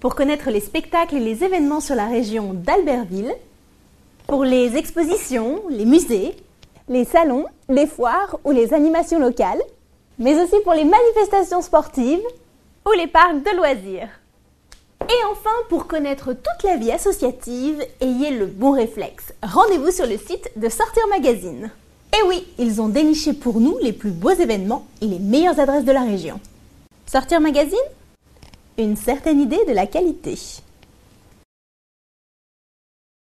pour connaître les spectacles et les événements sur la région d'Albertville, pour les expositions, les musées, les salons, les foires ou les animations locales, mais aussi pour les manifestations sportives ou les parcs de loisirs. Et enfin, pour connaître toute la vie associative, ayez le bon réflexe. Rendez-vous sur le site de Sortir Magazine. Et oui, ils ont déniché pour nous les plus beaux événements et les meilleures adresses de la région. Sortir Magazine? Une certaine idée de la qualité.